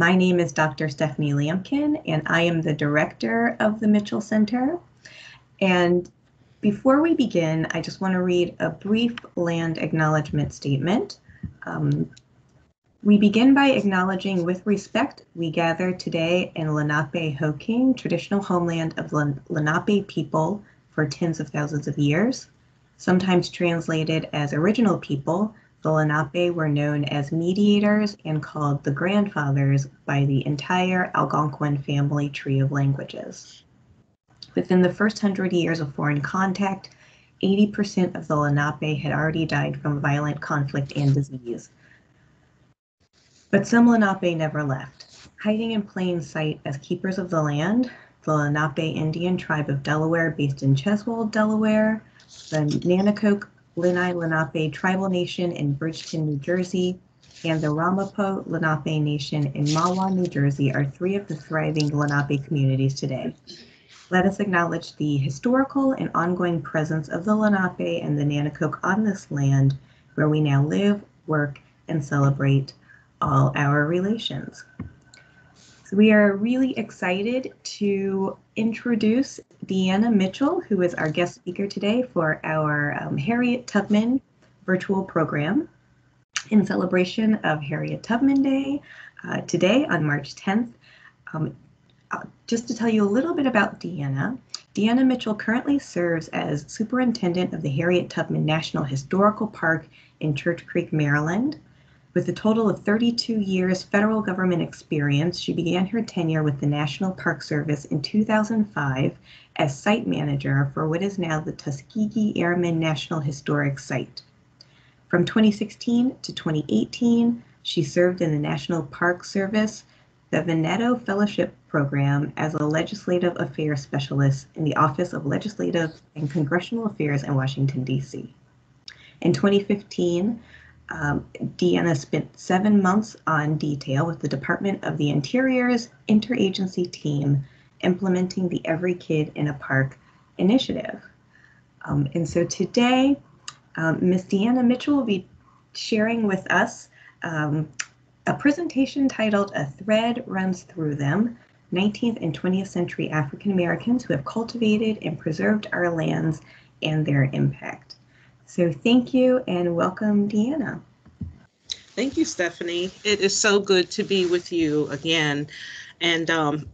My name is Dr. Stephanie Lampkin, and I am the director of the Mitchell Center. And before we begin, I just want to read a brief land acknowledgement statement. Um, we begin by acknowledging with respect we gather today in Lenape-Hoking, traditional homeland of Lenape people for tens of thousands of years. Sometimes translated as original people, the Lenape were known as mediators and called the grandfathers by the entire Algonquin family tree of languages. Within the first hundred years of foreign contact, 80% of the Lenape had already died from violent conflict and disease. But some Lenape never left. Hiding in plain sight as keepers of the land, the Lenape Indian tribe of Delaware based in Cheswold, Delaware, the Nanticoke Lenni Lenape tribal nation in Bridgeton, New Jersey, and the Ramapo Lenape Nation in Mahwah, New Jersey are three of the thriving Lenape communities today. Let us acknowledge the historical and ongoing presence of the Lenape and the Nanticoke on this land where we now live, work, and celebrate all our relations. So we are really excited to introduce Deanna Mitchell, who is our guest speaker today for our um, Harriet Tubman virtual program in celebration of Harriet Tubman Day uh, today on March 10th. Um, uh, just to tell you a little bit about Deanna, Deanna Mitchell currently serves as superintendent of the Harriet Tubman National Historical Park in Church Creek, Maryland. With a total of 32 years federal government experience, she began her tenure with the National Park Service in 2005 as site manager for what is now the Tuskegee Airmen National Historic Site. From 2016 to 2018, she served in the National Park Service, Bevinetto Fellowship Program as a Legislative Affairs Specialist in the Office of Legislative and Congressional Affairs in Washington, D.C. In 2015, um, Deanna spent seven months on detail with the Department of the Interior's interagency team implementing the Every Kid in a Park initiative. Um, and so today, um. Deanna Mitchell will be sharing with us um, a presentation titled A Thread Runs Through Them 19th and 20th Century African Americans Who Have Cultivated and Preserved Our Lands and Their Impact. So thank you and welcome, Deanna. Thank you, Stephanie. It is so good to be with you again. And um,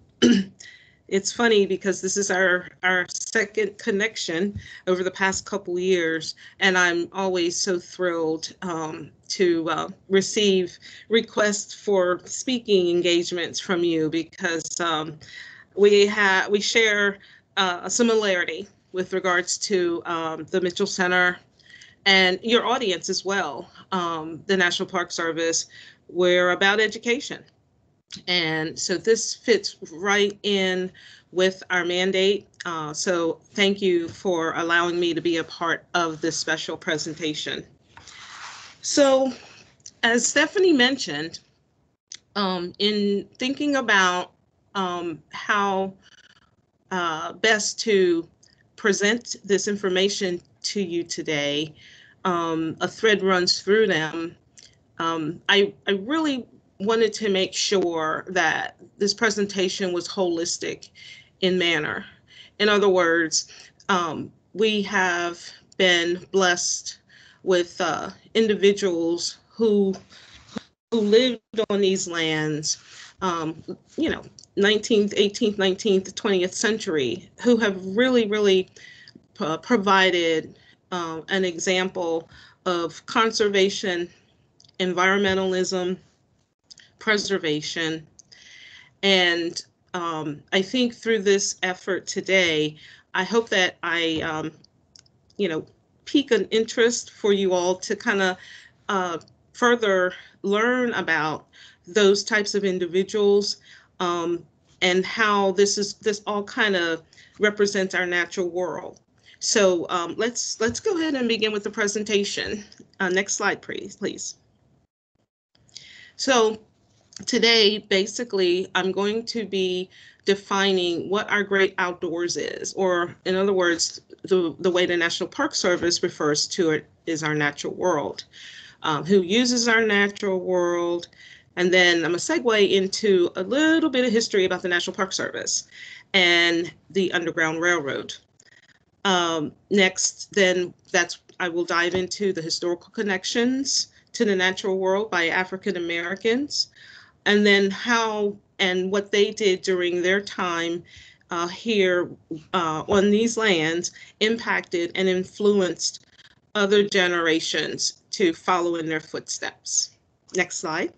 it's funny because this is our, our second connection over the past couple years, and I'm always so thrilled um, to uh, receive requests for speaking engagements from you because um, we have we share uh, a similarity with regards to um, the Mitchell Center and your audience as well, um, the National Park Service, we're about education. And so this fits right in with our mandate. Uh, so thank you for allowing me to be a part of this special presentation. So as Stephanie mentioned, um, in thinking about um, how uh, best to present this information to you today, um, a thread runs through them. Um, I, I really wanted to make sure that this presentation was holistic in manner. In other words, um, we have been blessed with uh, individuals who who lived on these lands, um, you know, 19th, 18th, 19th, 20th century, who have really, really uh, provided um, an example of conservation, environmentalism, preservation. And um, I think through this effort today, I hope that I, um, you know, pique an interest for you all to kind of uh, further learn about those types of individuals um, and how this is this all kind of represents our natural world. So um, let's let's go ahead and begin with the presentation. Uh, next slide, please, please. So today, basically, I'm going to be defining what our great outdoors is, or in other words, the, the way the National Park Service refers to it is our natural world. Um, who uses our natural world, And then I'm to segue into a little bit of history about the National Park Service and the Underground Railroad. Um, next, then that's I will dive into the historical connections to the natural world by African Americans, and then how and what they did during their time uh, here uh, on these lands impacted and influenced other generations to follow in their footsteps. Next slide.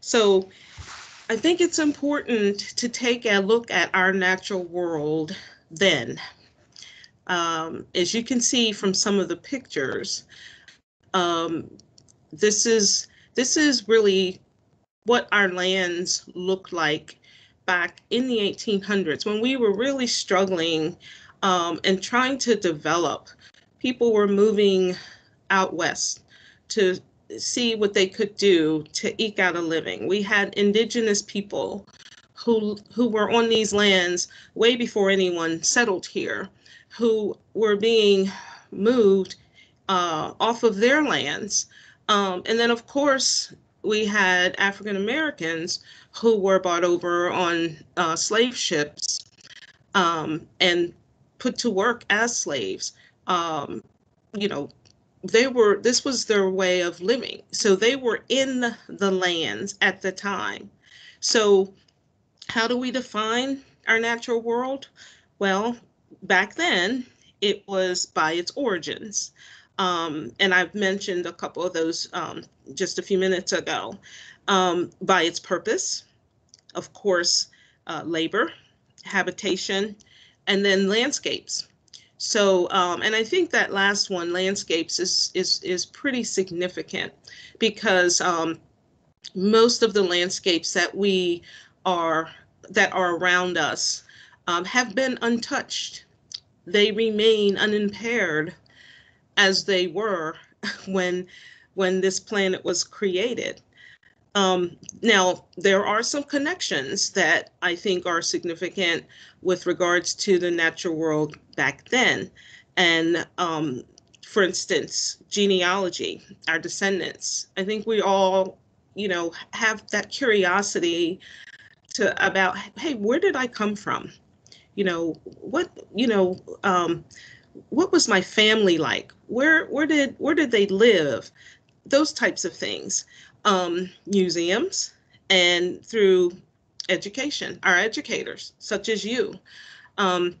So I think it's important to take a look at our natural world then. Um, as you can see from some of the pictures, um, this is this is really what our lands looked like back in the 1800s when we were really struggling um, and trying to develop. People were moving out west to see what they could do to eke out a living. We had indigenous people who who were on these lands way before anyone settled here, who were being moved uh, off of their lands. Um, and then, of course, we had African Americans who were bought over on uh, slave ships um, and put to work as slaves. Um, you know, they were, this was their way of living. So they were in the lands at the time. So, how do we define our natural world? Well, back then, it was by its origins. Um, and I've mentioned a couple of those um, just a few minutes ago. Um, by its purpose, of course, uh, labor, habitation, and then landscapes. So, um, and I think that last one, landscapes, is is is pretty significant because um, most of the landscapes that we are that are around us um, have been untouched. They remain unimpaired as they were when when this planet was created. Um, now, there are some connections that I think are significant with regards to the natural world back then. And um, for instance, genealogy, our descendants. I think we all, you know, have that curiosity to about, hey, where did I come from? You know, what, you know, um, what was my family like? Where, where did, where did they live? Those types of things um, museums and through education, our educators, such as you. Um,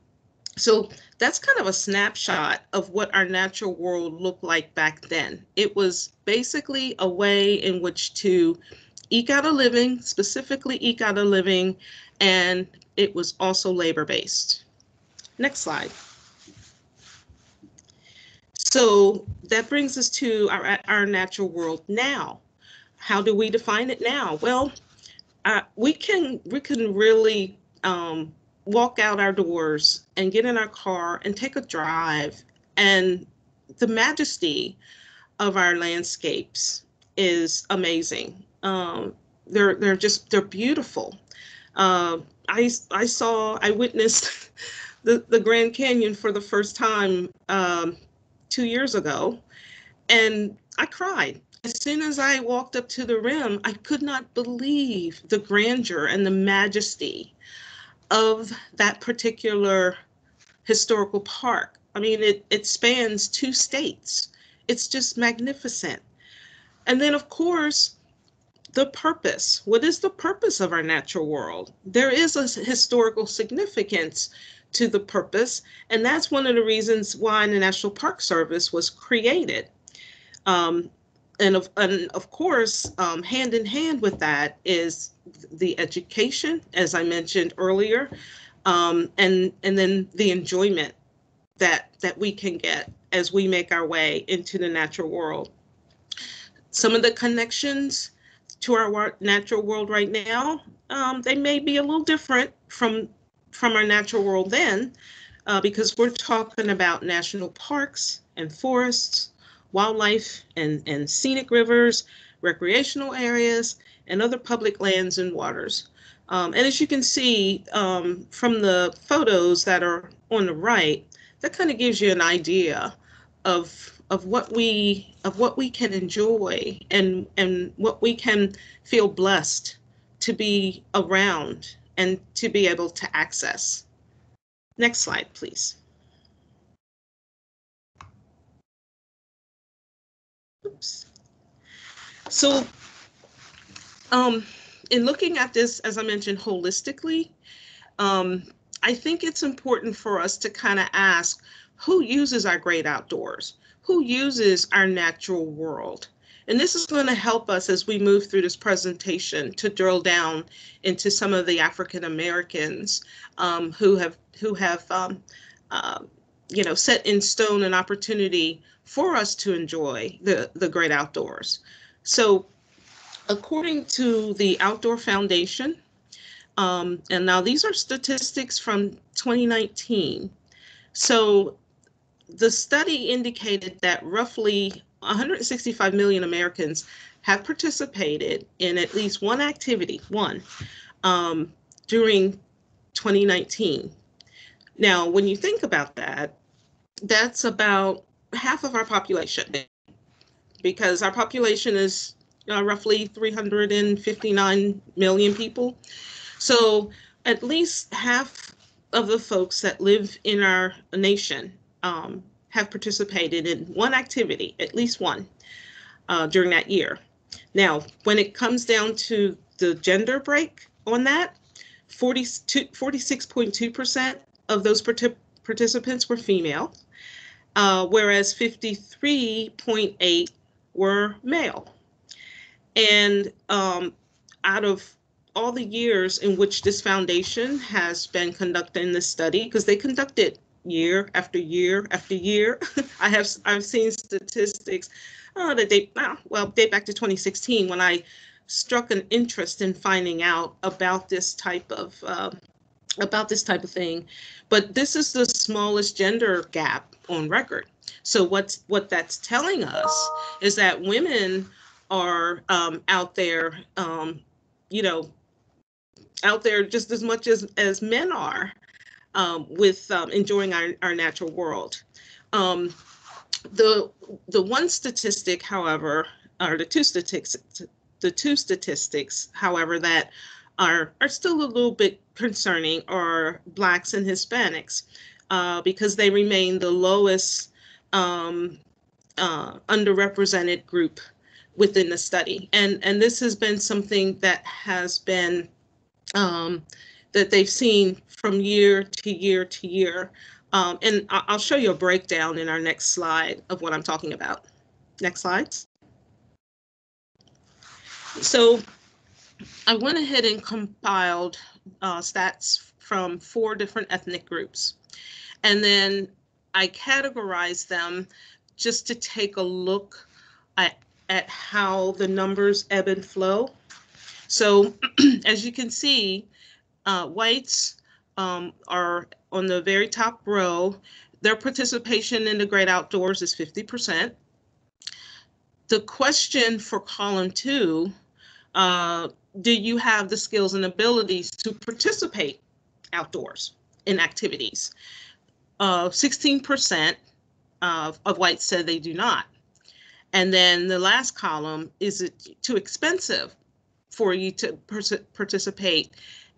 so that's kind of a snapshot of what our natural world looked like back then. It was basically a way in which to eke out a living, specifically eke out a living, and it was also labor based. Next slide. So that brings us to our, our natural world now how do we define it now? Well, uh, we can we can really um, walk out our doors and get in our car and take a drive, and the majesty of our landscapes is amazing. Um, they're they're just they're beautiful. Uh, I I saw I witnessed the the Grand Canyon for the first time um, two years ago, and I cried as soon as I walked up to the rim, I could not believe the grandeur and the majesty of that particular historical park. I mean, it, it spans two states. It's just magnificent. And then, of course, the purpose. What is the purpose of our natural world? There is a historical significance to the purpose, and that's one of the reasons why the National Park Service was created. Um, and of and of course, um, hand in hand with that is the education, as I mentioned earlier, um, and and then the enjoyment that that we can get as we make our way into the natural world. Some of the connections to our natural world right now, um, they may be a little different from from our natural world then, uh, because we're talking about national parks and forests, wildlife and, and scenic rivers, recreational areas, and other public lands and waters. Um, and as you can see um, from the photos that are on the right, that kind of gives you an idea of, of what we of what we can enjoy and and what we can feel blessed to be around and to be able to access. Next slide, please. So, um, in looking at this, as I mentioned, holistically, um, I think it's important for us to kind of ask who uses our great outdoors? Who uses our natural world? And this is going to help us as we move through this presentation to drill down into some of the African Americans um, who have who have um, uh, you know set in stone an opportunity for us to enjoy the the great outdoors. So, according to the Outdoor Foundation, um, and now these are statistics from 2019. So the study indicated that roughly 165 million Americans have participated in at least one activity, one, um, during 2019. Now, when you think about that, that's about half of our population because our population is uh, roughly 359 million people. So at least half of the folks that live in our nation um, have participated in one activity, at least one, uh, during that year. Now, when it comes down to the gender break on that, 46.2% of those partic participants were female, uh, whereas 53.8 were male. And um, out of all the years in which this foundation has been conducting this study, because they conducted year after year after year. I have I've seen statistics uh, that date well date back to 2016 when I struck an interest in finding out about this type of uh, about this type of thing. But this is the smallest gender gap on record. So what's what that's telling us is that women are um, out there, um, you know, out there just as much as as men are um, with um, enjoying our, our natural world. Um, the the one statistic, however, or the two statistics, the two statistics, however, that are are still a little bit concerning are blacks and Hispanics, uh, because they remain the lowest um, uh, underrepresented group within the study, and and this has been something that has been um, that they've seen from year to year to year. Um, and I'll show you a breakdown in our next slide of what I'm talking about. Next slide. So I went ahead and compiled uh, stats from four different ethnic groups. And then I categorized them just to take a look at, at how the numbers ebb and flow. So as you can see, uh, whites um, are on the very top row. Their participation in the great outdoors is 50%. The question for column two, uh, do you have the skills and abilities to participate outdoors in activities? 16% uh, of, of whites said they do not. And then the last column, is it too expensive for you to participate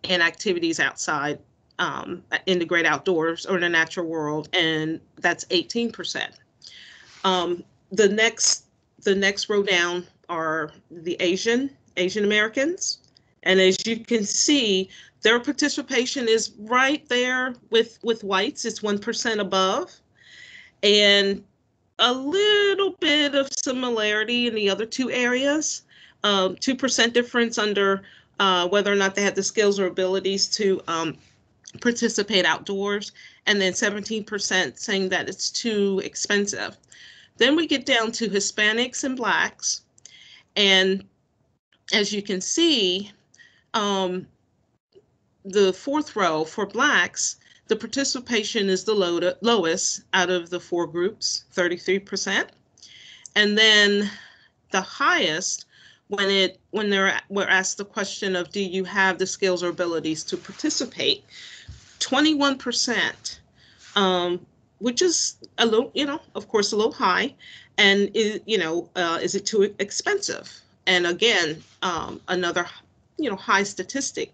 in activities outside um, in the great outdoors or in the natural world, and that's 18%. Um, the next the next row down are the Asian Asian Americans, and as you can see, their participation is right there with with whites. It's one percent above, and a little bit of similarity in the other two areas. Um, two percent difference under uh, whether or not they had the skills or abilities to um, participate outdoors, and then 17% saying that it's too expensive. Then we get down to Hispanics and Blacks, and as you can see, um, the fourth row for Blacks, the participation is the low lowest out of the four groups, 33%. And then the highest when it when they're we're asked the question of do you have the skills or abilities to participate 21% um, which is a little, you know, of course, a little high. And, is, you know, uh, is it too expensive? And again, um, another, you know, high statistic.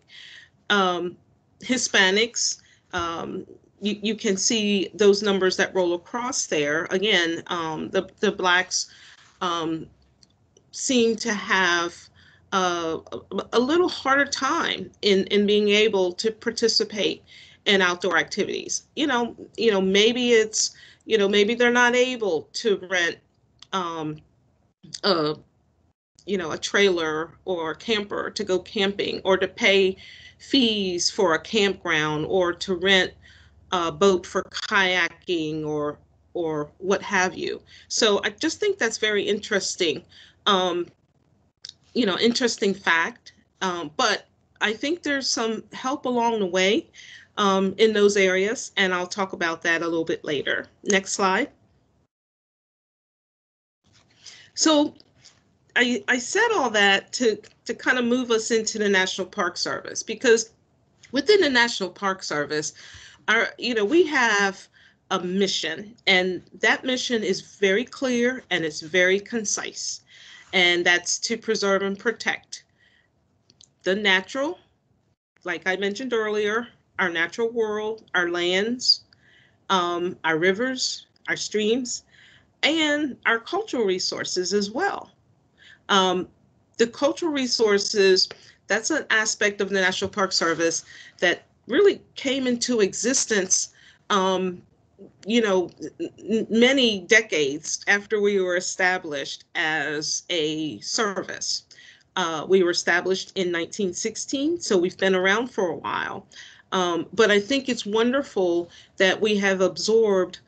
Um, Hispanics, um, you, you can see those numbers that roll across there. Again, um, the, the Blacks um, seem to have uh, a little harder time in, in being able to participate in outdoor activities. You know, you know, maybe it's, you know, maybe they're not able to rent um, a, you know, a trailer or a camper to go camping or to pay fees for a campground or to rent a boat for kayaking or or what have you. So I just think that's very interesting. Um, you know, interesting fact. Um, but I think there's some help along the way um, in those areas, and I'll talk about that a little bit later. Next slide. So I, I said all that to, to kind of move us into the National Park Service because within the National Park Service, our, you know, we have a mission and that mission is very clear and it's very concise and that's to preserve and protect the natural, like I mentioned earlier, our natural world, our lands, um, our rivers, our streams, and our cultural resources as well. Um, the cultural resources, that's an aspect of the National Park Service that really came into existence, um, you know, many decades after we were established as a service. Uh, we were established in 1916, so we've been around for a while. Um, but I think it's wonderful that we have absorbed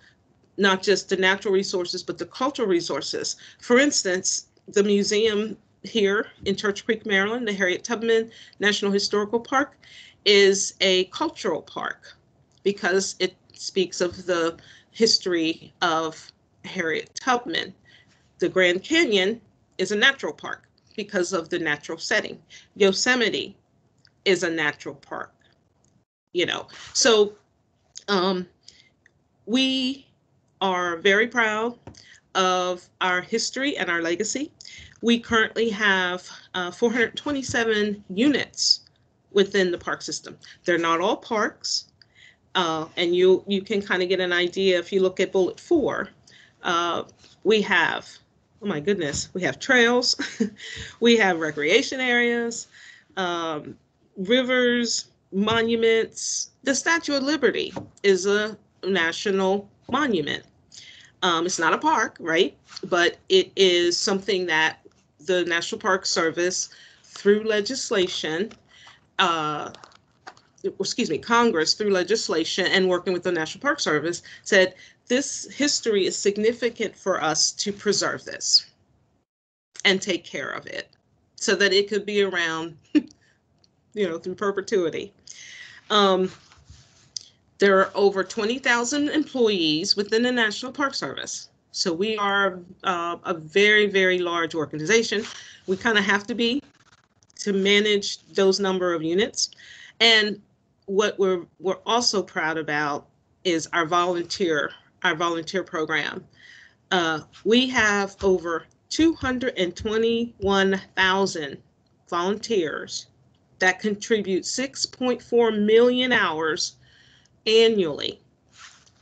not just the natural resources, but the cultural resources. For instance, the museum here in Church Creek, Maryland, the Harriet Tubman National Historical Park, is a cultural park because it speaks of the history of Harriet Tubman. The Grand Canyon is a natural park because of the natural setting. Yosemite is a natural park you know. So um, we are very proud of our history and our legacy. We currently have uh, 427 units within the park system. They're not all parks, uh, and you you can kind of get an idea if you look at bullet four. Uh, we have, oh my goodness, we have trails, we have recreation areas, um, rivers, monuments. The Statue of Liberty is a national monument. Um, it's not a park, right? But it is something that the National Park Service, through legislation, uh, excuse me, Congress, through legislation and working with the National Park Service, said this history is significant for us to preserve this and take care of it so that it could be around you know, through perpetuity. Um, there are over 20,000 employees within the National Park Service. So we are uh, a very, very large organization. We kind of have to be to manage those number of units. And what we're we're also proud about is our volunteer our volunteer program. Uh, we have over 221,000 volunteers that contribute 6.4 million hours annually.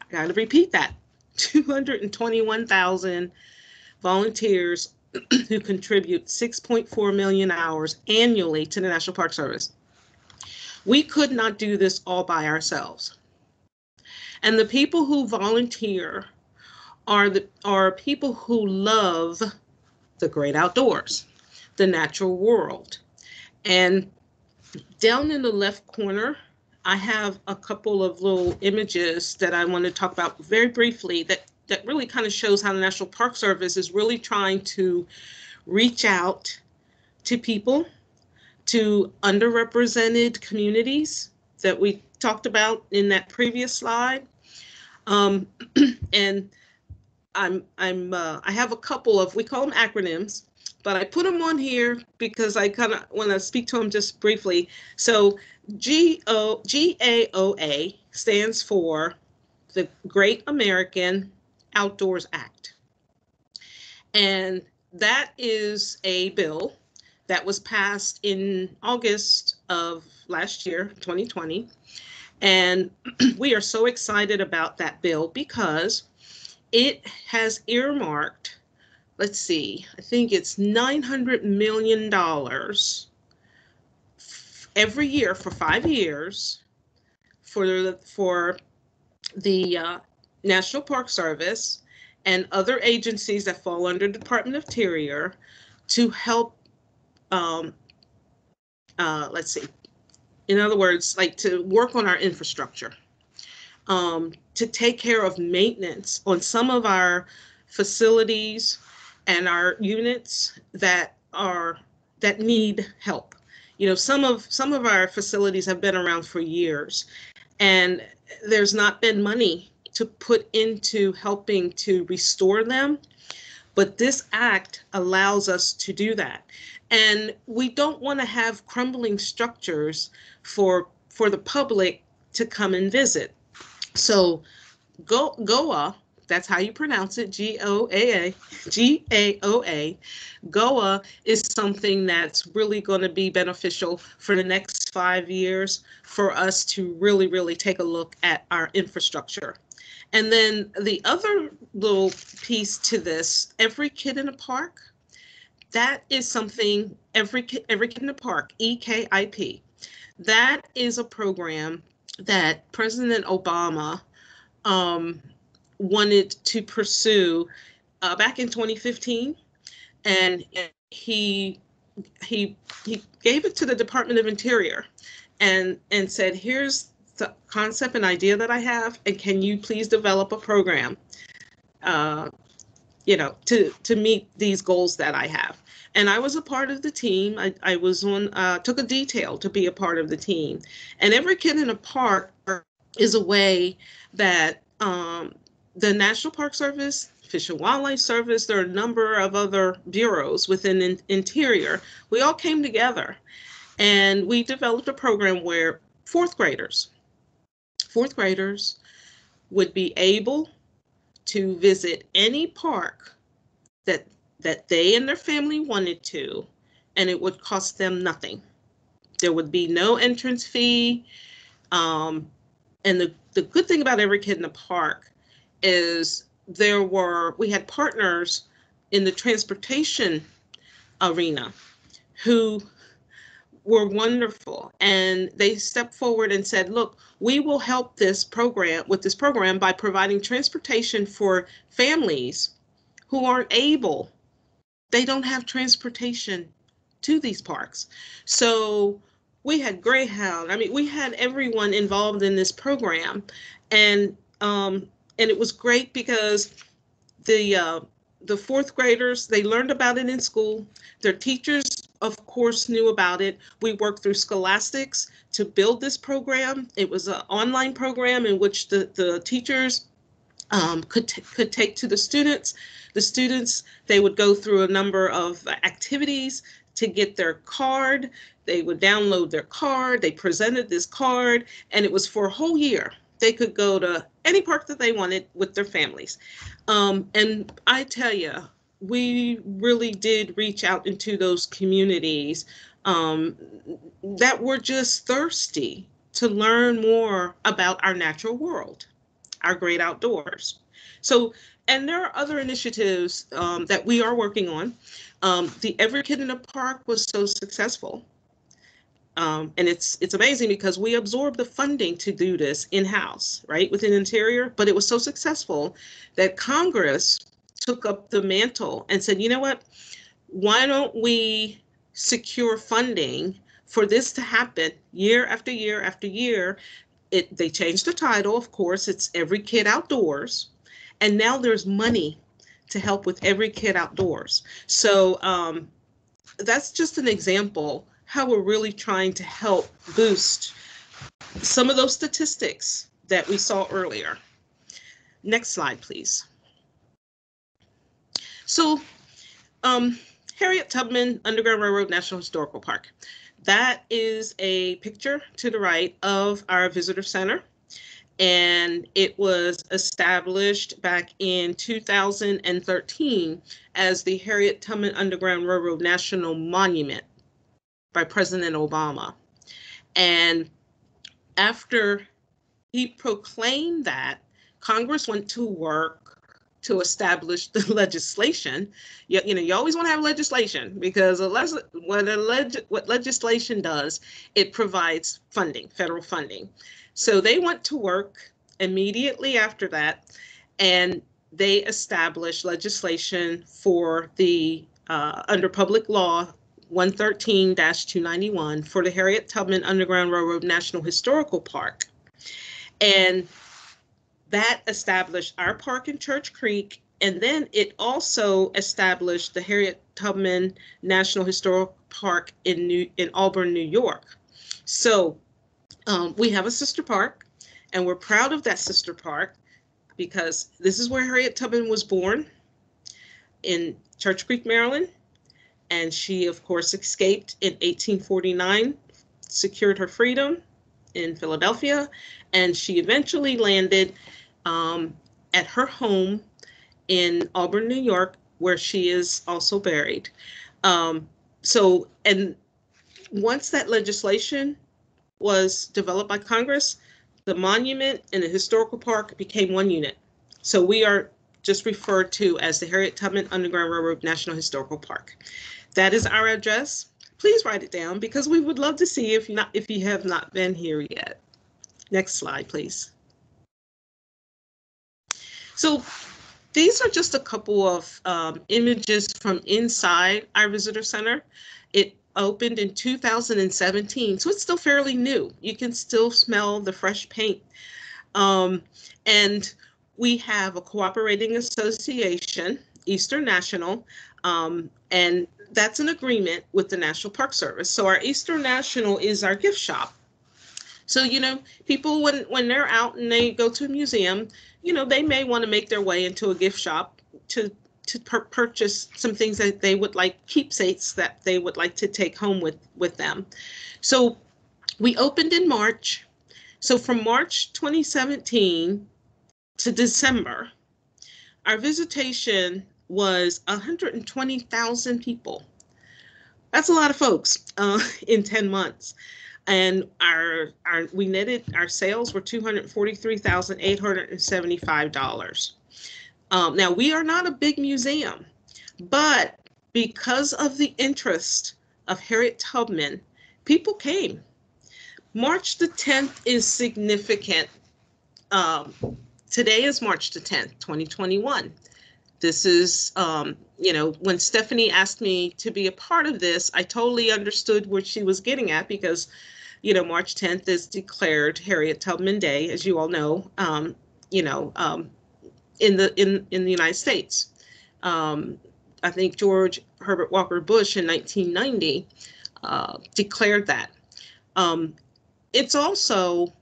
I got to repeat that 221,000 volunteers who contribute 6.4 million hours annually to the National Park Service. We could not do this all by ourselves. And the people who volunteer are the are people who love the great outdoors, the natural world. And down in the left corner, I have a couple of little images that I want to talk about very briefly that, that really kind of shows how the National Park Service is really trying to reach out to people, to underrepresented communities that we talked about in that previous slide. Um, and I'm I'm uh, I have a couple of we call them acronyms but I put them on here because I kind of want to speak to them just briefly. So G O G A O A stands for the Great American Outdoors Act. And that is a bill that was passed in August of last year, 2020. And we are so excited about that bill because it has earmarked, let's see, I think it's $900 million every year for five years for the, for the uh, National Park Service and other agencies that fall under Department of Interior to help, um, uh, let's see, in other words, like to work on our infrastructure, um, to take care of maintenance on some of our facilities and our units that are that need help. You know, some of some of our facilities have been around for years, and there's not been money to put into helping to restore them. But this act allows us to do that. And we don't want to have crumbling structures for for the public to come and visit. So Go Goa, that's how you pronounce it, G O A A, G A O A. Goa is something that's really going to be beneficial for the next five years for us to really, really take a look at our infrastructure. And then the other little piece to this, every kid in a park, that is something every kid, every kid in a park, EKIP. That is a program that President Obama um, wanted to pursue uh, back in 2015, and he he he gave it to the Department of Interior, and and said, "Here's the concept and idea that I have, and can you please develop a program, uh, you know, to to meet these goals that I have." And I was a part of the team. I, I was on uh, took a detail to be a part of the team, and every kid in a park is a way that um, the National Park Service, Fish and Wildlife Service, there are a number of other bureaus within in, Interior. We all came together and we developed a program where fourth graders fourth graders would be able to visit any park that that they and their family wanted to, and it would cost them nothing. There would be no entrance fee. Um, and the, the good thing about every kid in the park is there were we had partners in the transportation arena who were wonderful. And they stepped forward and said look we will help this program with this program by providing transportation for families who aren't able they don't have transportation to these parks. So we had greyhound i mean we had everyone involved in this program. And um and it was great because the uh, the fourth graders they learned about it in school their teachers of course, knew about it. We worked through Scholastics to build this program. It was an online program in which the, the teachers um, could, could take to the students. The students, they would go through a number of activities to get their card. They would download their card. They presented this card, and it was for a whole year. They could go to any park that they wanted with their families. Um, and I tell you, we really did reach out into those communities um, that were just thirsty to learn more about our natural world, our great outdoors. So, and there are other initiatives um, that we are working on. Um, the Every Kid in a Park was so successful. Um, and it's it's amazing because we absorbed the funding to do this in-house, right, within Interior, but it was so successful that Congress took up the mantle and said, you know what? Why don't we secure funding for this to happen year after year after year? It, they changed the title, of course, it's Every Kid Outdoors. And now there's money to help with Every Kid Outdoors. So um, that's just an example how we're really trying to help boost some of those statistics that we saw earlier. Next slide, please. So, um, Harriet Tubman Underground Railroad National Historical Park. That is a picture to the right of our visitor center. and it was established back in 2013 as the Harriet Tubman Underground Railroad National Monument by President Obama. And after he proclaimed that, Congress went to work to establish the legislation. You, you know, you always want to have legislation because a les- what, leg- what legislation does, it provides funding, federal funding. So they went to work immediately after that, and they established legislation for the uh, under public law 113-291 for the Harriet Tubman Underground Railroad National Historical Park. And that established our park in Church Creek, and then it also established the Harriet Tubman National Historical Park in New in Auburn, New York. So um, we have a sister park, and we're proud of that sister park because this is where Harriet Tubman was born in Church Creek, Maryland. And she, of course, escaped in 1849, secured her freedom in Philadelphia, and she eventually landed um, at her home in Auburn, New York, where she is also buried. Um, so, and once that legislation was developed by Congress, the monument and the historical park became one unit. So we are just referred to as the Harriet Tubman Underground Railroad National Historical Park. That is our address. Please write it down because we would love to see if not if you have not been here yet. Next slide, please. So these are just a couple of um, images from inside our visitor center. It opened in 2017, so it's still fairly new. You can still smell the fresh paint. Um, and we have a cooperating association, Eastern National, um, and that's an agreement with the National Park Service. So our Eastern National is our gift shop. So, you know, people when when they're out and they go to a museum, you know, they may want to make their way into a gift shop to to purchase some things that they would like keepsakes that they would like to take home with with them. So, we opened in March. So from March 2017 to December, our visitation was 120,000 people. That's a lot of folks uh, in 10 months and our our we netted our sales were two hundred forty three thousand eight hundred and seventy five dollars. Um, now we are not a big museum, but because of the interest of Harriet Tubman, people came. March the 10th is significant. Um, today is March the 10th, 2021. This is, um, you know, when Stephanie asked me to be a part of this, I totally understood what she was getting at because you know, March 10th is declared Harriet Tubman Day, as you all know, um, you know, um, in the in in the United States. Um, I think George Herbert Walker Bush in 1990 uh, declared that. Um, it's also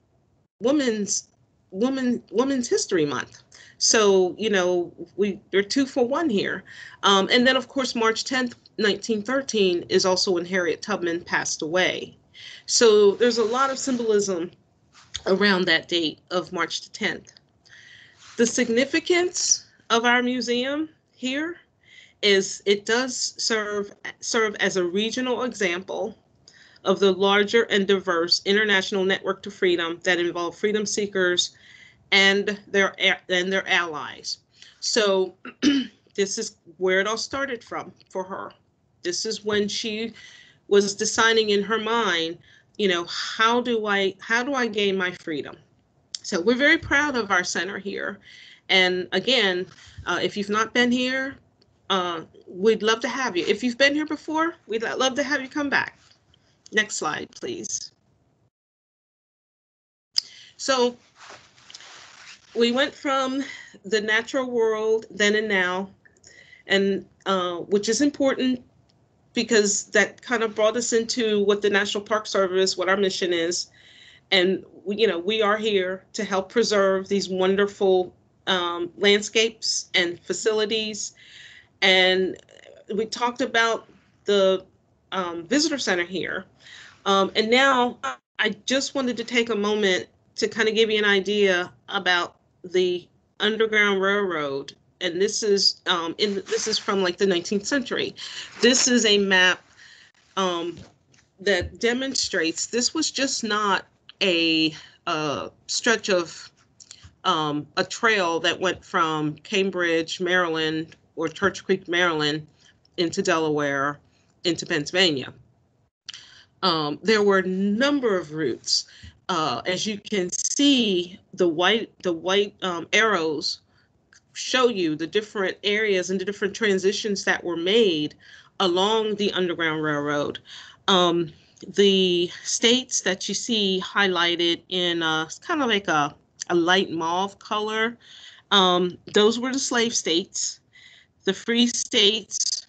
Women's Woman Women's History Month. So you know we we're two for one here, um, and then of course March 10th, 1913 is also when Harriet Tubman passed away. So there's a lot of symbolism around that date of March the 10th. The significance of our museum here is it does serve serve as a regional example of the larger and diverse international network to freedom that involve freedom seekers and their and their allies. So this is where it all started from for her. This is when she was deciding in her mind, you know, how do I how do I gain my freedom? So we're very proud of our center here. And again, uh, if you've not been here, uh, we'd love to have you. If you've been here before, we'd love to have you come back. Next slide, please. So we went from the natural world then and now, and uh, which is important because that kind of brought us into what the National Park Service, what our mission is. And, you know, we are here to help preserve these wonderful um, landscapes and facilities. And we talked about the um, visitor center here. Um, and now I just wanted to take a moment to kind of give you an idea about the Underground Railroad, and this is um, in this is from like the 19th century. This is a map um, that demonstrates this was just not a, a stretch of um, a trail that went from Cambridge, Maryland, or Church Creek, Maryland, into Delaware, into Pennsylvania. Um, there were a number of routes. Uh, as you can see, the white the white um, arrows show you the different areas and the different transitions that were made along the Underground Railroad. Um, the states that you see highlighted in uh, kind of like a, a light mauve color, um, those were the slave states. The free states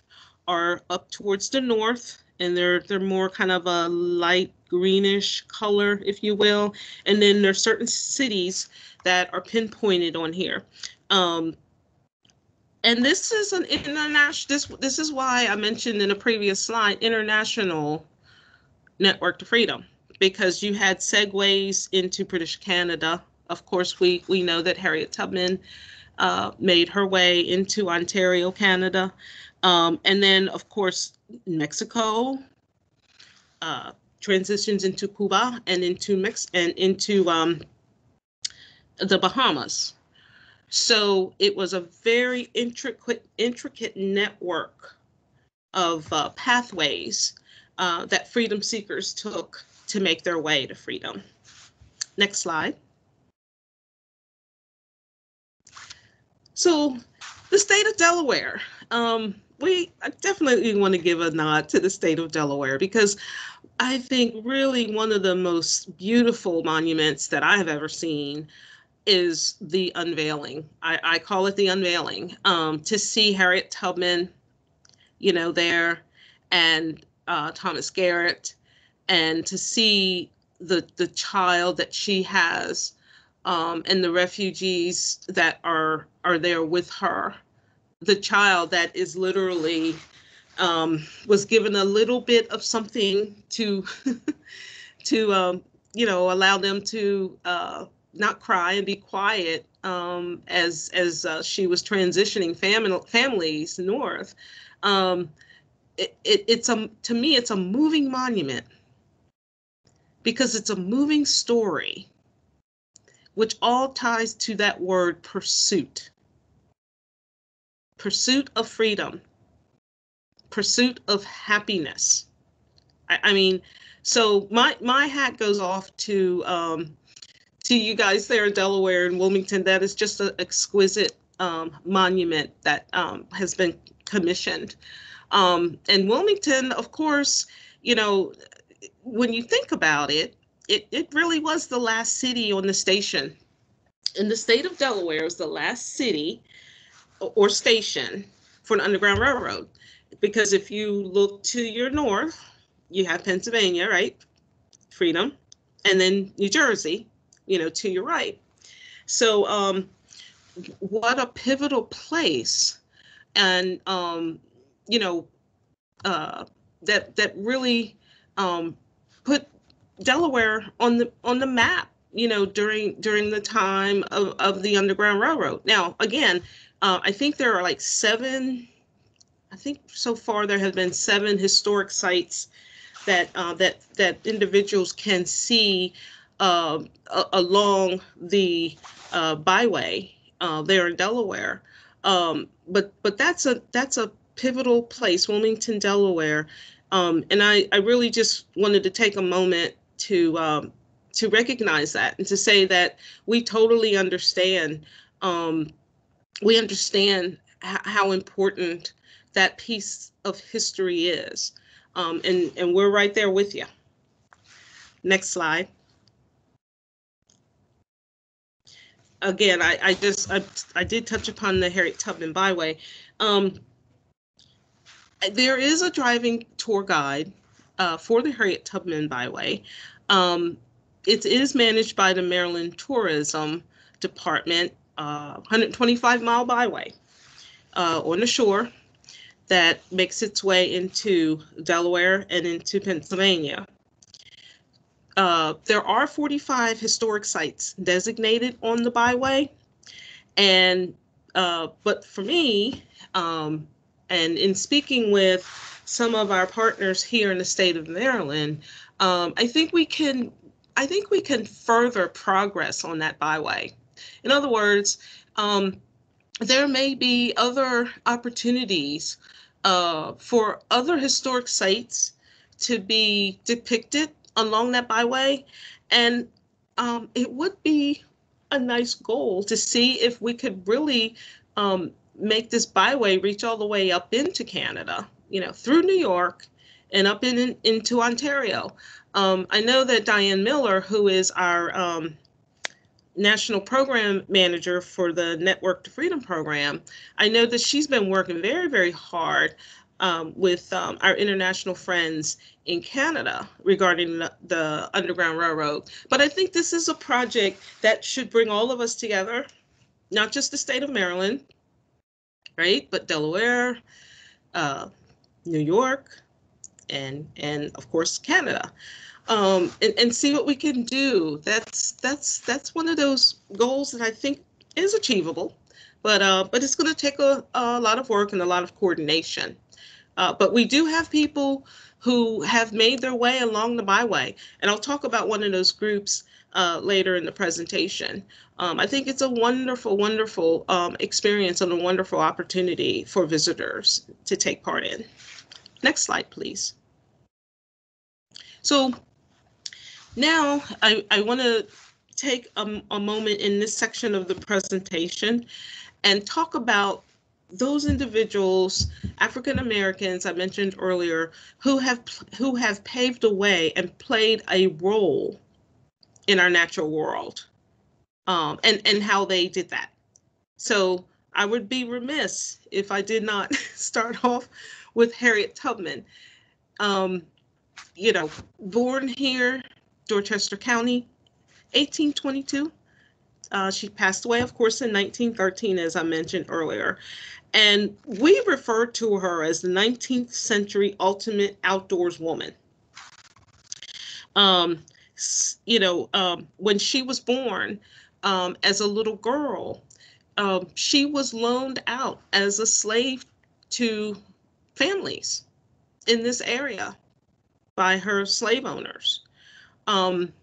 are up towards the north, and they're they're more kind of a light greenish color, if you will. And then there's certain cities that are pinpointed on here. Um, and this is an international. This this is why I mentioned in a previous slide international network to freedom because you had segues into British Canada. Of course, we we know that Harriet Tubman uh, made her way into Ontario, Canada, um, and then of course Mexico uh, transitions into Cuba and into Mex and into um, the Bahamas. So it was a very intricate, intricate network of uh, pathways uh, that freedom seekers took to make their way to freedom. Next slide. So the state of Delaware, um, we definitely want to give a nod to the state of Delaware because I think really one of the most beautiful monuments that I have ever seen is the unveiling. I, I call it the unveiling. Um, to see Harriet Tubman, you know, there, and uh, Thomas Garrett, and to see the the child that she has, um, and the refugees that are are there with her, the child that is literally um, was given a little bit of something to to um, you know allow them to uh, not cry and be quiet um, as as uh, she was transitioning fam- families north. Um, it, it, it's a to me it's a moving monument because it's a moving story, which all ties to that word pursuit. Pursuit of freedom, pursuit of happiness. I, I mean, so my my hat goes off to um, to you guys there in Delaware and Wilmington. That is just an exquisite um, monument that um, has been commissioned. Um, and Wilmington, of course, you know, when you think about it, it, it really was the last city on the station. In the state of Delaware, it was the last city or station for an Underground Railroad. Because if you look to your north, you have Pennsylvania, right? Freedom. And then New Jersey, you know, to your right. So, um, what a pivotal place, and um, you know, uh, that that really um, put Delaware on the on the map. You know, during during the time of, of the Underground Railroad. Now, again, uh, I think there are like seven. I think so far there have been seven historic sites that uh, that that individuals can see uh, along the uh, byway uh, there in Delaware. Um, but but that's a that's a pivotal place, Wilmington, Delaware. Um, and I, I really just wanted to take a moment to um, to recognize that and to say that we totally understand um, we understand how important that piece of history is. Um, and, and we're right there with you. Next slide. again, I, I just I, I did touch upon the Harriet Tubman Byway. Um, there is a driving tour guide uh, for the Harriet Tubman Byway. Um, it is managed by the Maryland Tourism Department, uh, 125 mile byway uh, on the shore that makes its way into Delaware and into Pennsylvania. uh, there are 45 historic sites designated on the byway. And, uh, but for me, um, and in speaking with some of our partners here in the state of Maryland, um, I think we can, I think we can further progress on that byway. In other words, um, there may be other opportunities uh, for other historic sites to be depicted along that byway. And um, it would be a nice goal to see if we could really um, make this byway reach all the way up into Canada, you know, through New York and up in, in into Ontario. Um, I know that Diane Miller, who is our um, national program manager for the Network to Freedom program, I know that she's been working very, very hard um, with um, our international friends in Canada regarding the, the, Underground Railroad. But I think this is a project that should bring all of us together, not just the state of Maryland, right, but Delaware, uh, New York, and and of course Canada. Um, and, and see what we can do. That's that's that's one of those goals that I think is achievable, but uh, but it's going to take a, a lot of work and a lot of coordination. Uh, but we do have people who have made their way along the byway. And I'll talk about one of those groups uh, later in the presentation. Um, I think it's a wonderful, wonderful um, experience and a wonderful opportunity for visitors to take part in. Next slide, please. So now I, I want to take a, a moment in this section of the presentation and talk about those individuals, African Americans I mentioned earlier, who have who have paved the way and played a role in our natural world, um, and and how they did that. So I would be remiss if I did not start off with Harriet Tubman. Um, you know, born here, Dorchester County, 1822. Uh, she passed away, of course, in 1913, as I mentioned earlier. And we refer to her as the 19th century ultimate outdoors woman. Um, you know, um, when she was born um, as a little girl, um, she was loaned out as a slave to families in this area by her slave owners. Um,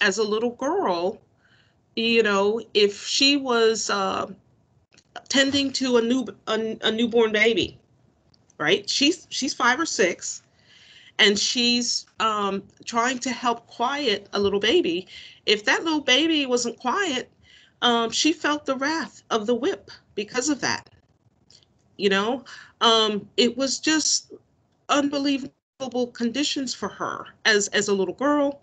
as a little girl, you know, if she was uh, tending to a new a, a newborn baby, right? She's she's five or six, and she's um, trying to help quiet a little baby. If that little baby wasn't quiet, um, she felt the wrath of the whip because of that. You know, um, it was just unbelievable conditions for her as as a little girl.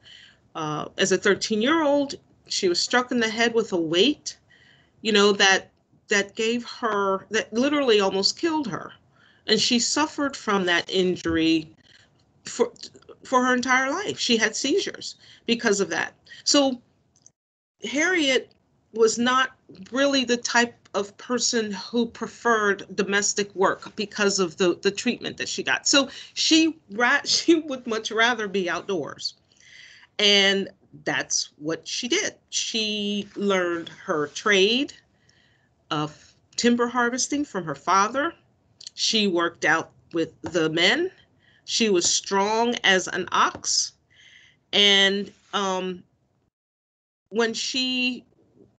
Uh, as a 13 year old, she was struck in the head with a weight, you know, that that gave her that literally almost killed her. And she suffered from that injury for for her entire life. She had seizures because of that. So harriet was not really the type of person who preferred domestic work because of the the treatment that she got. So she she would much rather be outdoors and that's what she did she learned her trade of timber harvesting from her father. She worked out with the men. She was strong as an ox. And um, when she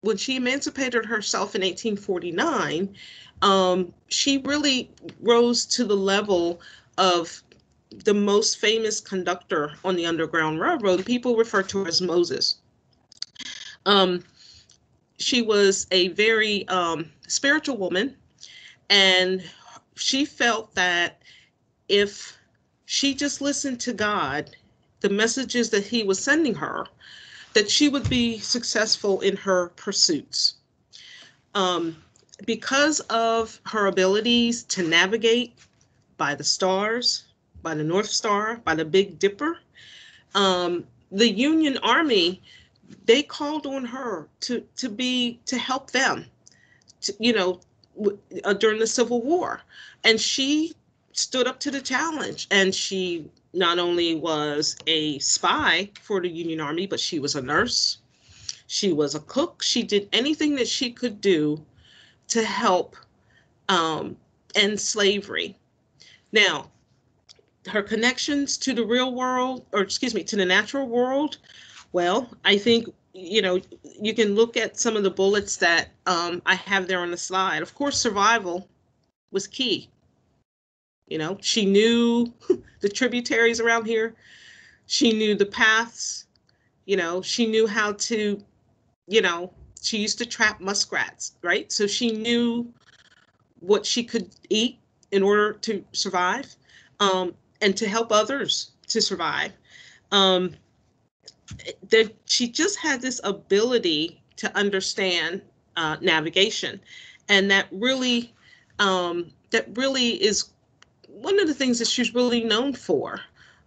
when she emancipated herself in 1849, um, she really rose to the level of the most famous conductor on the Underground Railroad. People refer to her as Moses. Um, she was a very um, spiritual woman, and she felt that if she just listened to God, the messages that He was sending her, that she would be successful in her pursuits. Um, because of her abilities to navigate by the stars, by the North Star, by the Big Dipper, um, the Union Army they called on her to to be to help them to, you know uh, during the civil war and she stood up to the challenge and she not only was a spy for the Union Army, but she was a nurse. She was a cook. She did anything that she could do to help um, end slavery. Now, her connections to the real world, or excuse me, to the natural world, well, I think you know you can look at some of the bullets that um, I have there on the slide. Of course, survival was key. You know, she knew the tributaries around here. She knew the paths. You know, she knew how to, you know, she used to trap muskrats, right? So she knew what she could eat in order to survive um, and to help others to survive. Um, that she just had this ability to understand uh, navigation, and that really, um, that really is one of the things that she's really known for.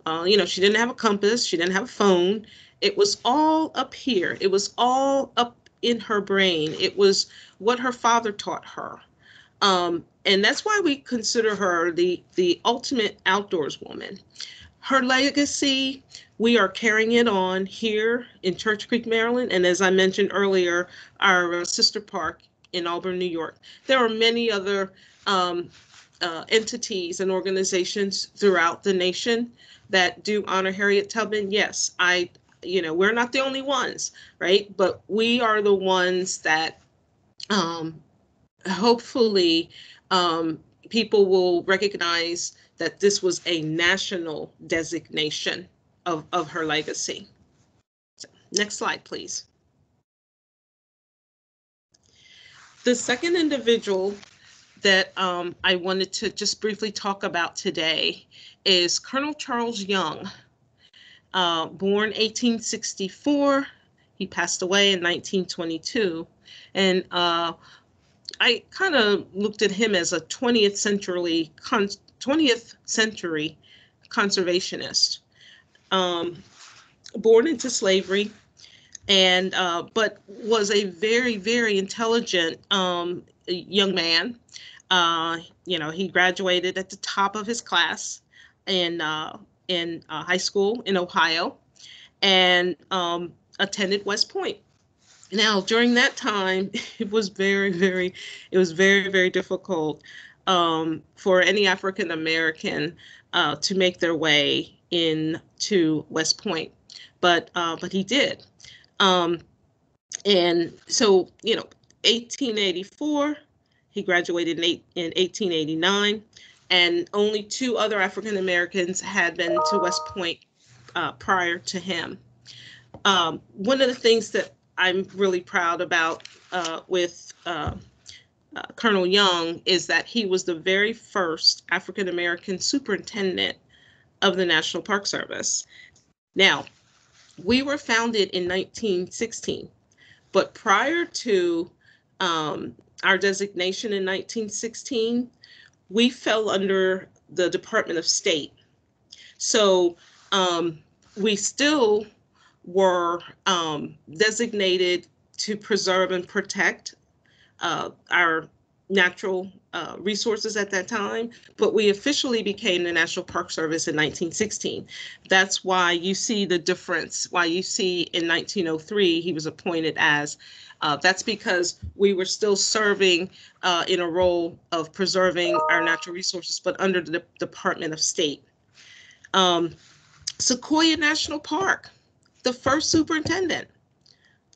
Uh, you know, she didn't have a compass, she didn't have a phone. It was all up here. It was all up in her brain. It was what her father taught her. Um, and that's why we consider her the the ultimate outdoors woman. Her legacy, we are carrying it on here in Church Creek, Maryland, and as I mentioned earlier, our sister park in Auburn, New York. There are many other um, uh, entities and organizations throughout the nation that do honor Harriet Tubman. Yes, I, you know, we're not the only ones, right? But we are the ones that um, hopefully um, people will recognize that this was a national designation of, of her legacy. So, next slide, please. The second individual that um, I wanted to just briefly talk about today is Colonel Charles Young, uh, born 1864. He passed away in 1922. And uh, I kind of looked at him as a 20th century 20th century conservationist. Um, born into slavery, and uh, but was a very very intelligent um, young man. Uh, you know, he graduated at the top of his class in uh, in uh, high school in Ohio, and um, attended West Point. Now, during that time, it was very, very, it was very, very difficult um, for any African American uh, to make their way into West Point, but uh, but he did. Um, and so, you know, 1884, he graduated in, eight, in 1889, and only two other African Americans had been to West Point uh, prior to him. Um, one of the things that I'm really proud about uh, with uh, uh Colonel Young is that he was the very first African American superintendent of the National Park Service. Now, we were founded in 1916, but prior to um, our designation in 1916, we fell under the Department of State. So um, we still were um, designated to preserve and protect uh, our natural uh, resources at that time, but we officially became the National Park Service in 1916. That's why you see the difference, why you see in 1903 he was appointed as, uh, that's because we were still serving uh, in a role of preserving our natural resources, but under the Department of State. Um, Sequoia National Park, the first superintendent.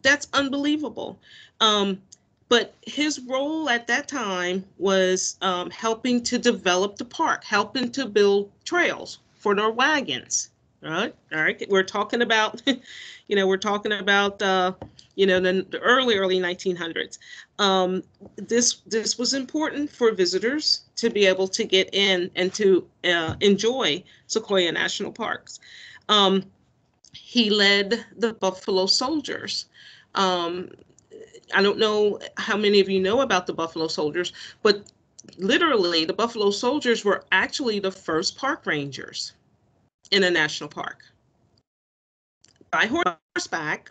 That's unbelievable. Um, but his role at that time was um, helping to develop the park, helping to build trails for their wagons. Right, all right. We're talking about, you know, we're talking about, uh, you know, the, the early early 1900s. Um, this this was important for visitors to be able to get in and to uh, enjoy Sequoia National Parks. Um, he led the Buffalo Soldiers. Um, I don't know how many of you know about the Buffalo Soldiers, but literally the Buffalo Soldiers were actually the first park rangers in a national park. By horseback,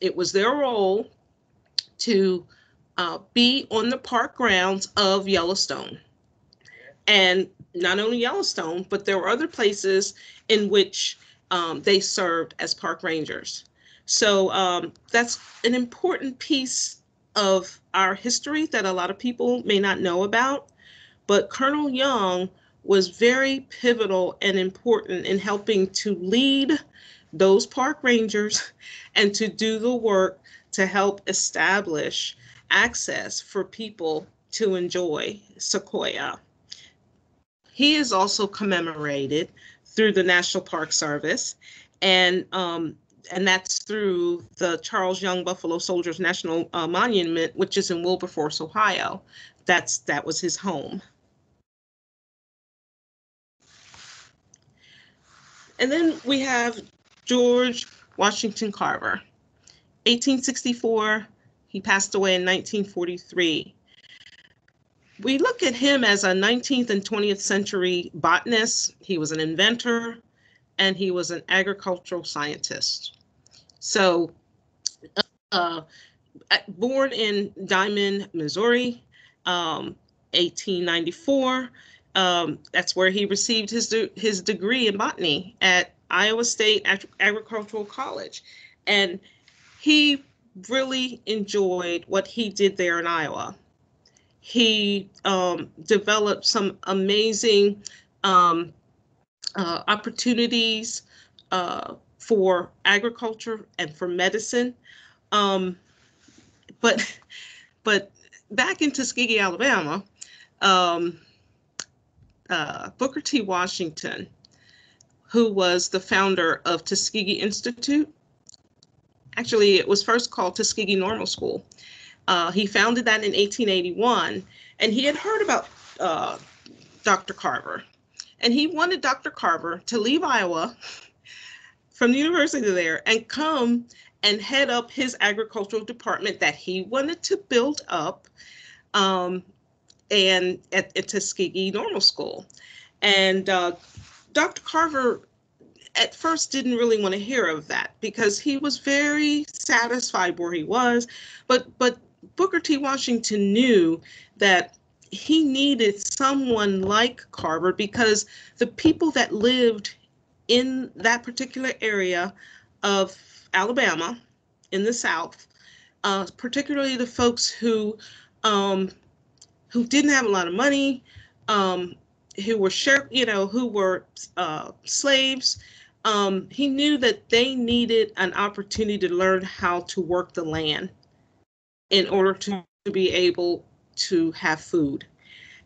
it was their role to uh, be on the park grounds of Yellowstone. And not only Yellowstone, but there were other places in which um, they served as park rangers. So um, that's an important piece of our history that a lot of people may not know about. But Colonel Young was very pivotal and important in helping to lead those park rangers and to do the work to help establish access for people to enjoy Sequoia. He is also commemorated through the National Park Service, and um, and that's through the Charles Young Buffalo Soldiers National uh, Monument, which is in Wilberforce, Ohio. That's that was his home. And then we have George Washington Carver. 1864, he passed away in 1943. We look at him as a 19th and 20th century botanist. He was an inventor and he was an agricultural scientist. So, uh, born in Diamond, Missouri, um, 1894. Um, that's where he received his de- his degree in botany at Iowa State Ag- Agricultural College, and he really enjoyed what he did there in Iowa. He um, developed some amazing um, uh, opportunities uh, for agriculture and for medicine. Um, but but back in Tuskegee, Alabama, um, uh, Booker T. Washington, who was the founder of Tuskegee Institute, actually it was first called Tuskegee Normal School. Uh, he founded that in 1881, and he had heard about uh, Dr. Carver, and he wanted Dr. Carver to leave Iowa from the university there and come and head up his agricultural department that he wanted to build up um, and at, at Tuskegee Normal School. And uh, Dr. Carver at first didn't really want to hear of that because he was very satisfied where he was, but but Booker T. Washington knew that he needed someone like Carver because the people that lived in that particular area of Alabama in the South, uh, particularly the folks who um, who didn't have a lot of money, um, who were share, you know, who were uh, slaves. Um, he knew that they needed an opportunity to learn how to work the land in order to, be able to have food.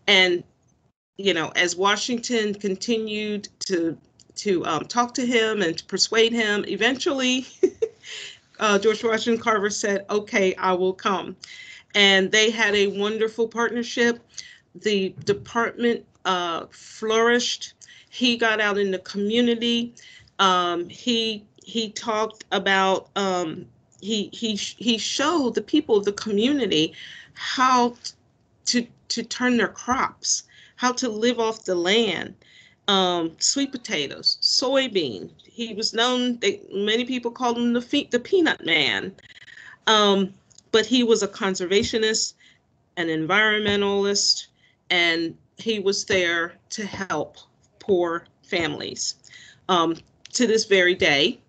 And you know, as Washington continued to to um, talk to him and to persuade him, eventually uh, George Washington Carver said, "Okay, I will come." And they had a wonderful partnership. The department uh, flourished. He got out in the community. Um, he he talked about um, he he he showed the people of the community how to to turn their crops, how to live off the land. Um, sweet potatoes, soybean. He was known. They, many people called him the the peanut man, um, but he was a conservationist, an environmentalist, and he was there to help poor families. Um, to this very day,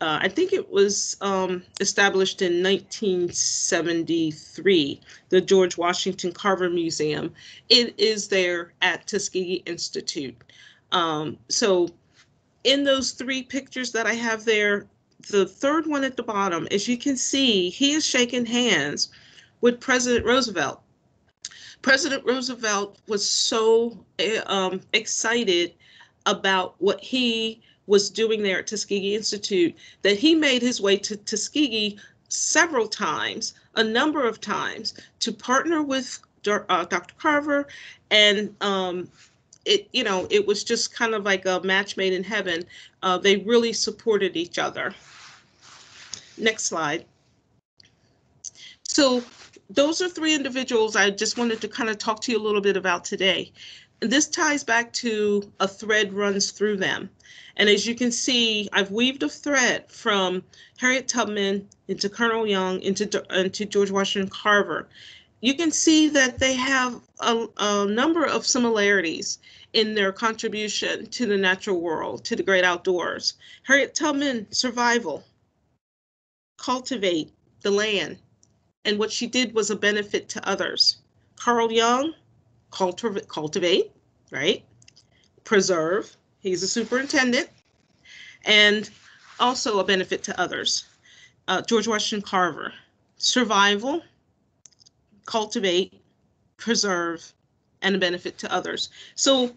uh, I think it was um, established in 1973, the George Washington Carver Museum. It is there at Tuskegee Institute. Um, so, in those three pictures that I have there, the third one at the bottom, as you can see, he is shaking hands with President Roosevelt. President Roosevelt was so eh, um, excited about what he was doing there at Tuskegee Institute that he made his way to Tuskegee several times, a number of times, to partner with uh, Dr. Carver, and um, it you know it was just kind of like a match made in heaven. Uh, they really supported each other. Next slide. So those are three individuals I just wanted to kind of talk to you a little bit about today. This ties back to a thread runs through them. And as you can see, I've weaved a thread from Harriet Tubman into Colonel Young into, into George Washington Carver. you can see that they have a, a number of similarities in their contribution to the natural world, to the great outdoors. Harriet Tubman, survival, cultivate the land, and what she did was a benefit to others. Colonel Young, cultivate, cultivate, right? Preserve, he's a superintendent, and also a benefit to others. Uh, George Washington Carver, survival, cultivate, preserve, and a benefit to others. So,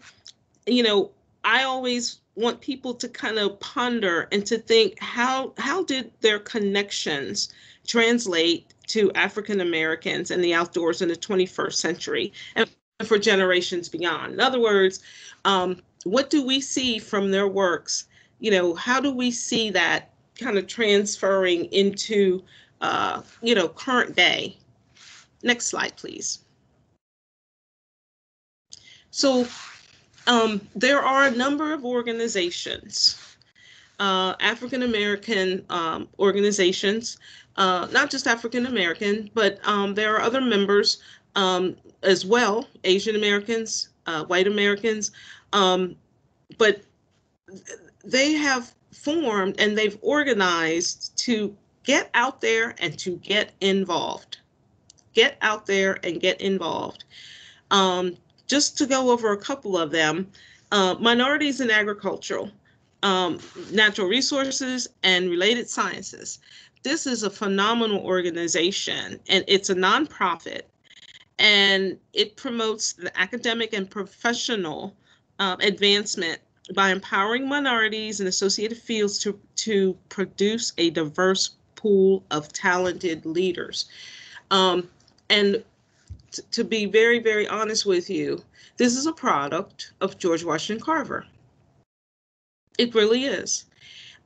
you know, I always want people to kind of ponder and to think how how did their connections translate to African Americans and the outdoors in the 21st century and for generations beyond. In other words, um, what do we see from their works? You know, how do we see that kind of transferring into, uh, you know, current day? Next slide, please. So um, there are a number of organizations, uh, African American um, organizations, uh, not just African American, but um, there are other members um, as well, Asian Americans, uh, white Americans, um, but they have formed and they've organized to get out there and to get involved. Get out there and get involved. Um, just to go over a couple of them, uh, minorities in agricultural, um, natural resources, and related sciences. This is a phenomenal organization, and it's a nonprofit, and it promotes the academic and professional uh, advancement by empowering minorities and associated fields to, to produce a diverse pool of talented leaders. Um, and to be very, very honest with you, this is a product of George Washington Carver. It really is.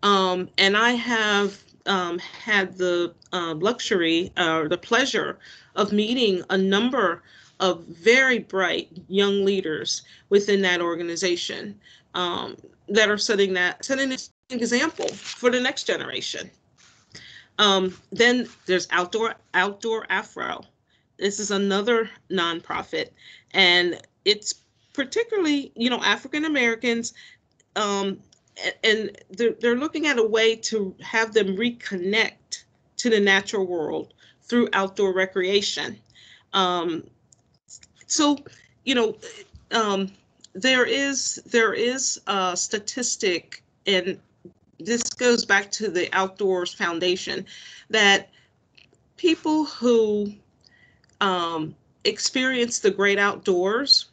Um, and I have um, had the uh, luxury or the pleasure of meeting a number of very bright young leaders within that organization um, that are setting that setting an example for the next generation. Um, then there's outdoor outdoor Afro. This is another nonprofit, and it's particularly, you know, African Americans, um, and they're, they're looking at a way to have them reconnect to the natural world through outdoor recreation. Um, so, you know, um, there is there is a statistic, and this goes back to the Outdoors Foundation, that people who um, experience the great outdoors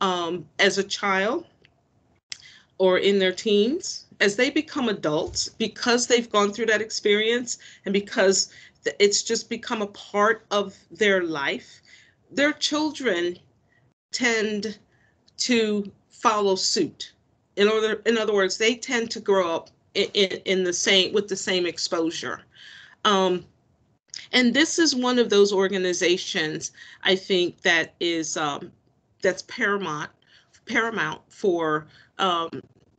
um, as a child or in their teens, as they become adults, because they've gone through that experience and because it's just become a part of their life, their children tend to follow suit. In other, in other words, they tend to grow up in, in, in the same with the same exposure. Um, and this is one of those organizations I think that is um, that's paramount paramount for um,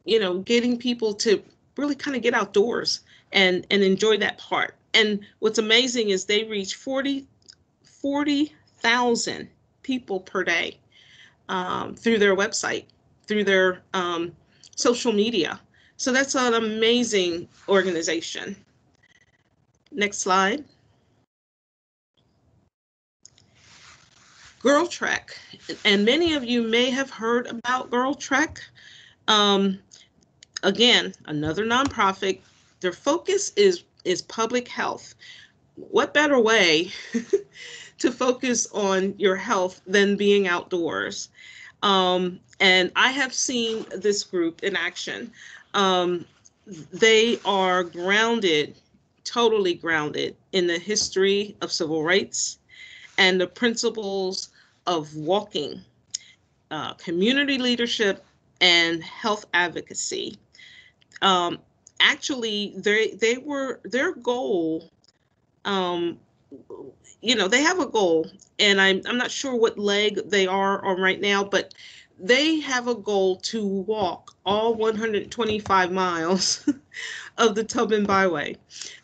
you know getting people to really kind of get outdoors and and enjoy that part. And what's amazing is they reach 40 40,000 people per day um, through their website, through their um, social media. So that's an amazing organization. Next slide. Girl Trek, and many of you may have heard about Girl Trek. Um, again, another nonprofit. Their focus is is public health. What better way to focus on your health than being outdoors? Um, and I have seen this group in action. Um, they are grounded, totally grounded in the history of civil rights and the principles of walking, uh, community leadership, and health advocacy. Um, actually, they they were their goal. Um, you know, they have a goal, and I'm I'm not sure what leg they are on right now, but they have a goal to walk all 125 miles of the Tubman Byway.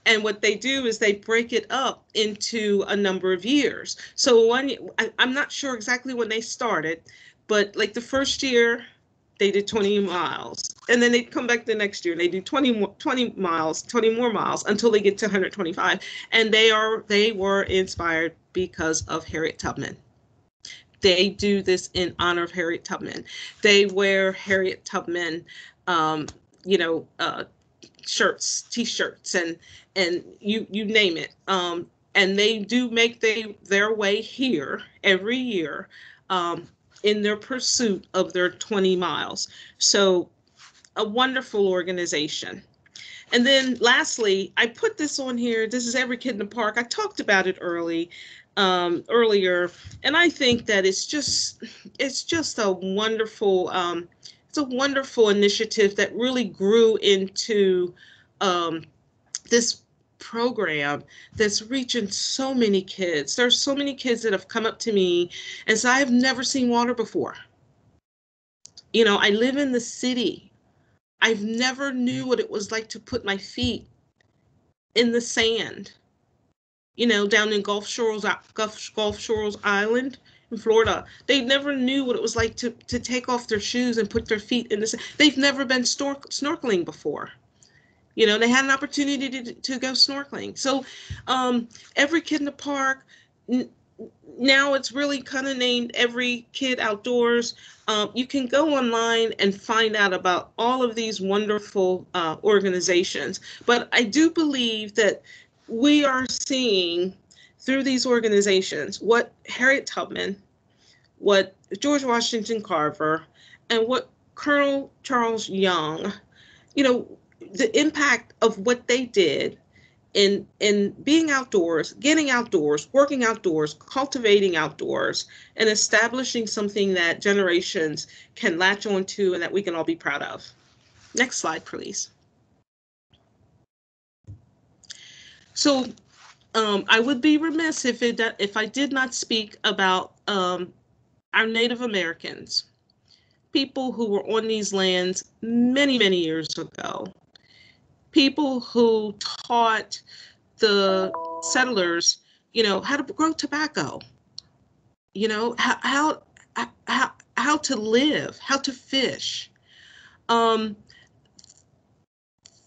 And what they do is they break it up into a number of years. So one, I, I'm not sure exactly when they started, but like the first year, they did 20 miles. And then they'd come back the next year, and they do 20 more, 20 miles, 20 more miles until they get to 125. And they are they were inspired because of Harriet Tubman. They do this in honor of Harriet Tubman. They wear Harriet Tubman, um, you know, uh, shirts, T-shirts, and and you you name it. Um, and they do make they their way here every year um, in their pursuit of their 20 miles. So, a wonderful organization. And then lastly, I put this on here. This is Every Kid in the Park. I talked about it early um, earlier, and I think that it's just it's just a wonderful um, it's a wonderful initiative that really grew into um, this program that's reaching so many kids. There's so many kids that have come up to me and said, I've never seen water before. You know, I live in the city. I've never knew what it was like to put my feet in the sand. You know, down in Gulf Shores, Gulf, Gulf Shores Island in Florida. They never knew what it was like to, to take off their shoes and put their feet in the sand. They've never been snorkeling before. You know, they had an opportunity to, to go snorkeling. So um, every kid in the park, now it's really kind of named Every Kid Outdoors. Um, you can go online and find out about all of these wonderful uh, organizations. But I do believe that we are seeing through these organizations what Harriet Tubman, what George Washington Carver, and what Colonel Charles Young, you know, the impact of what they did in in being outdoors, getting outdoors, working outdoors, cultivating outdoors, and establishing something that generations can latch onto and that we can all be proud of. Next slide, please. So um, I would be remiss if it if I did not speak about um, our Native Americans, people who were on these lands many many years ago, people who taught the settlers, you know, how to grow tobacco, you know, how how how, how to live, how to fish. Um,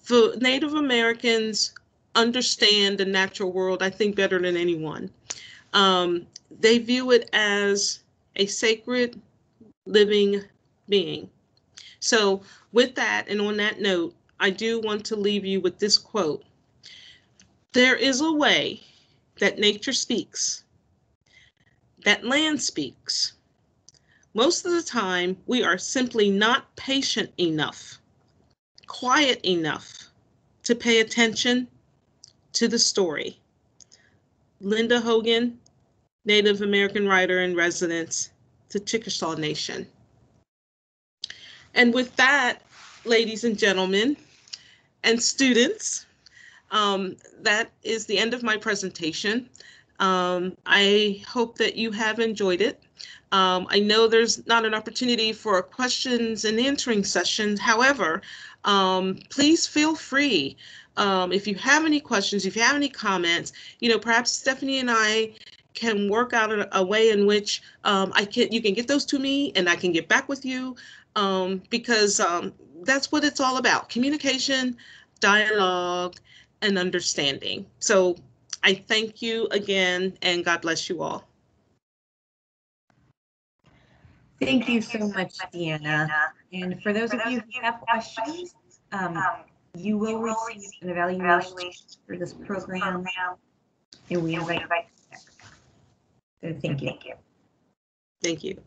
the Native Americans understand the natural world, I think, better than anyone. Um, they view it as a sacred living being. So, with that, and on that note, I do want to leave you with this quote There is a way that nature speaks, that land speaks. Most of the time, we are simply not patient enough, quiet enough to pay attention to the story. Linda Hogan, Native American writer in residence to Chickasaw Nation. And with that, ladies and gentlemen, and students. Um, that is the end of my presentation. Um, I hope that you have enjoyed it. Um, I know there's not an opportunity for questions and answering sessions. However, um, please feel free. Um, if you have any questions, if you have any comments, you know, perhaps Stephanie and I can work out a, a way in which um, I can you can get those to me and I can get back with you um, because um, that's what it's all about communication, dialogue, and understanding. So I thank you again and God bless you all. Thank you so much, Deanna. And for those of you who have questions, um, you will receive an evaluation for this program, and we invite you. So thank you. Thank you.